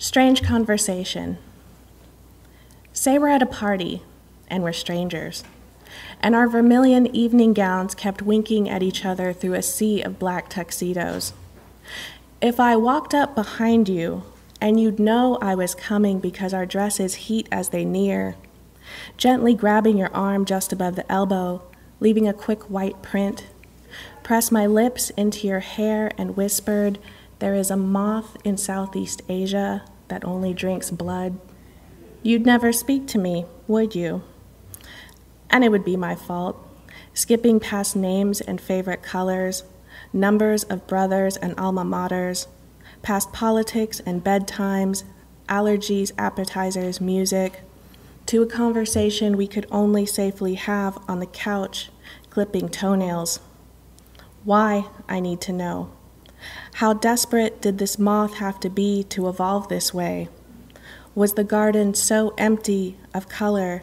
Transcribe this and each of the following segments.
Strange conversation. Say we're at a party and we're strangers, and our vermilion evening gowns kept winking at each other through a sea of black tuxedos. If I walked up behind you and you'd know I was coming because our dresses heat as they near, gently grabbing your arm just above the elbow, leaving a quick white print, press my lips into your hair and whispered, There is a moth in Southeast Asia that only drinks blood. You'd never speak to me, would you? And it would be my fault, skipping past names and favorite colors, numbers of brothers and alma maters, past politics and bedtimes, allergies, appetizers, music, to a conversation we could only safely have on the couch, clipping toenails. Why, I need to know. How desperate did this moth have to be to evolve this way? Was the garden so empty of color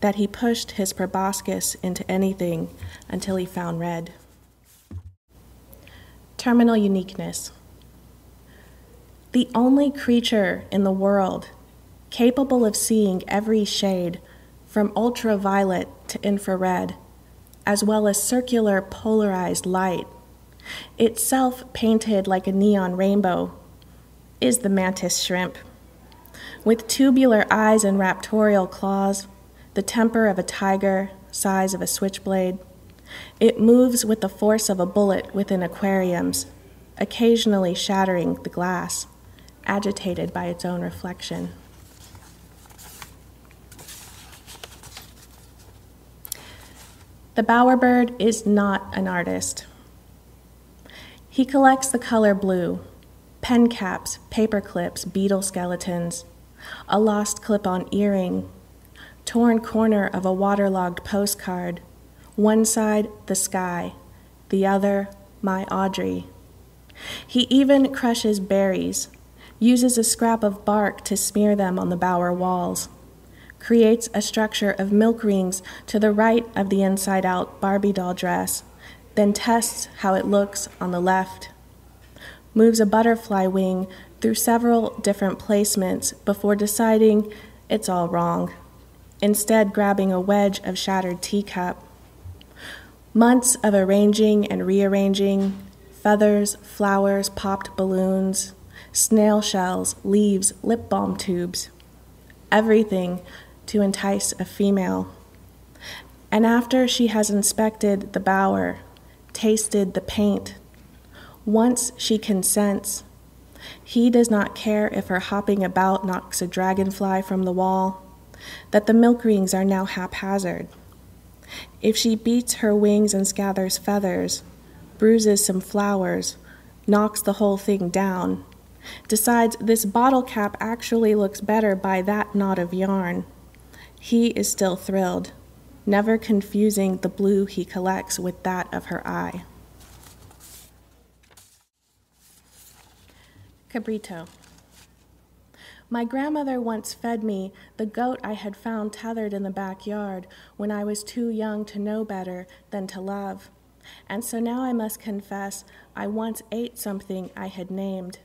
that he pushed his proboscis into anything until he found red? Terminal uniqueness. The only creature in the world capable of seeing every shade from ultraviolet to infrared, as well as circular polarized light, itself painted like a neon rainbow, is the mantis shrimp. With tubular eyes and raptorial claws, the temper of a tiger, size of a switchblade, it moves with the force of a bullet within aquariums, occasionally shattering the glass, agitated by its own reflection. The bowerbird is not an artist. He collects the color blue, pen caps, paper clips, beetle skeletons, a lost clip on earring, torn corner of a waterlogged postcard, one side, the sky, the other, my Audrey. He even crushes berries, uses a scrap of bark to smear them on the bower walls, creates a structure of milk rings to the right of the inside out Barbie doll dress, then tests how it looks on the left, moves a butterfly wing through several different placements before deciding it's all wrong, instead, grabbing a wedge of shattered teacup Months of arranging and rearranging feathers, flowers, popped balloons, snail shells, leaves, lip balm tubes, everything to entice a female. And after she has inspected the bower, tasted the paint, once she consents, he does not care if her hopping about knocks a dragonfly from the wall, that the milk rings are now haphazard. If she beats her wings and scatters feathers, bruises some flowers, knocks the whole thing down, decides this bottle cap actually looks better by that knot of yarn, he is still thrilled, never confusing the blue he collects with that of her eye. Cabrito. My grandmother once fed me the goat I had found tethered in the backyard when I was too young to know better than to love. And so now I must confess I once ate something I had named.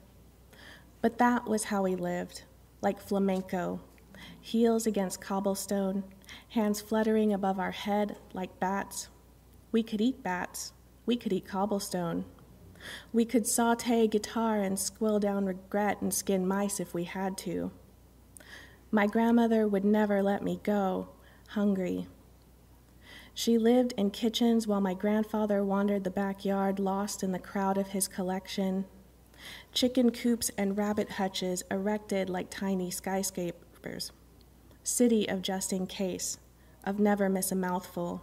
But that was how we lived, like flamenco, heels against cobblestone, hands fluttering above our head like bats. We could eat bats, we could eat cobblestone. We could saute guitar and squill down regret and skin mice if we had to. My grandmother would never let me go hungry. She lived in kitchens while my grandfather wandered the backyard, lost in the crowd of his collection. Chicken coops and rabbit hutches erected like tiny skyscrapers. City of just in case, of never miss a mouthful.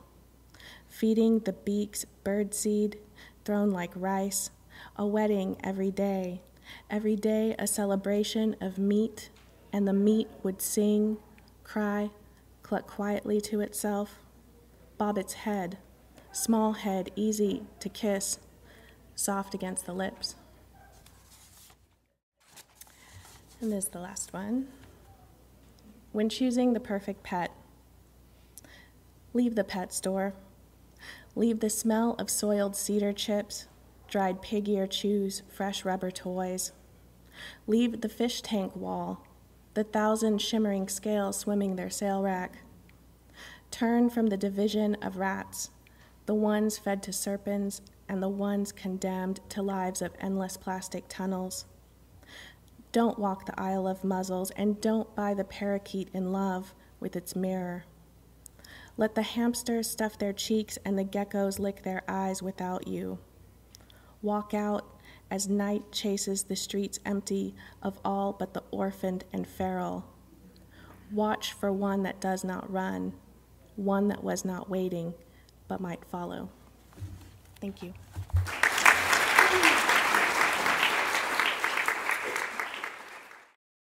Feeding the beaks birdseed, thrown like rice, a wedding every day, every day a celebration of meat, and the meat would sing, cry, cluck quietly to itself, bob its head, small head, easy to kiss, soft against the lips. And this is the last one. When choosing the perfect pet, leave the pet store. Leave the smell of soiled cedar chips, dried pig ear chews, fresh rubber toys. Leave the fish tank wall, the thousand shimmering scales swimming their sail rack. Turn from the division of rats, the ones fed to serpents and the ones condemned to lives of endless plastic tunnels. Don't walk the aisle of muzzles and don't buy the parakeet in love with its mirror. Let the hamsters stuff their cheeks and the geckos lick their eyes without you. Walk out as night chases the streets empty of all but the orphaned and feral. Watch for one that does not run, one that was not waiting, but might follow. Thank you.